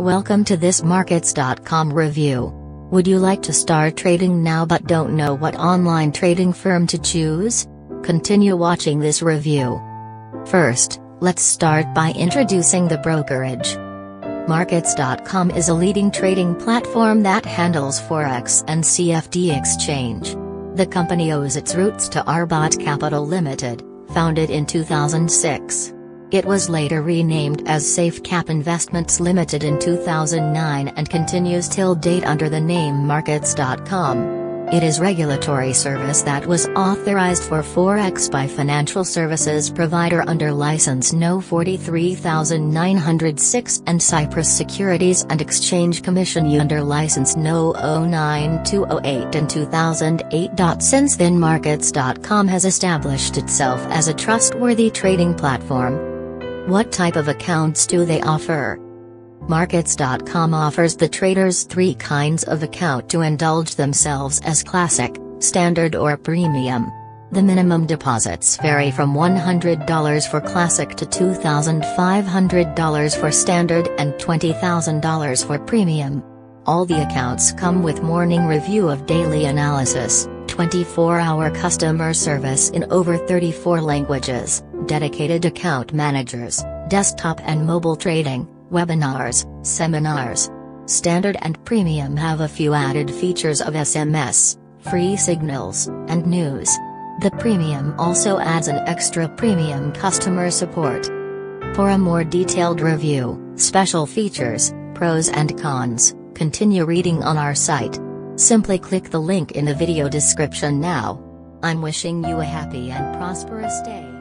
Welcome to this Markets.com review. Would you like to start trading now but don't know what online trading firm to choose? Continue watching this review. First, let's start by introducing the brokerage. Markets.com is a leading trading platform that handles Forex and CFD exchange. The company owes its roots to Arbat Capital Limited, founded in 2006. It was later renamed as SafeCap Investments Limited in 2009 and continues till date under the name Markets.com. It is regulatory service that was authorized for Forex by financial services provider under license No 43906 and Cyprus Securities and Exchange Commission under license No 09208 in 2008. Since then Markets.com has established itself as a trustworthy trading platform. What type of accounts do they offer? Markets.com offers the traders three kinds of account to indulge themselves as classic, standard or premium. The minimum deposits vary from $100 for classic to $2,500 for standard and $20,000 for premium. All the accounts come with morning review of daily analysis, 24-hour customer service in over 34 languages, dedicated account managers, desktop and mobile trading, webinars, seminars. Standard and Premium have a few added features of SMS, free signals, and news. The Premium also adds an extra premium customer support. For a more detailed review, special features, pros and cons, continue reading on our site. Simply click the link in the video description now. I'm wishing you a happy and prosperous day.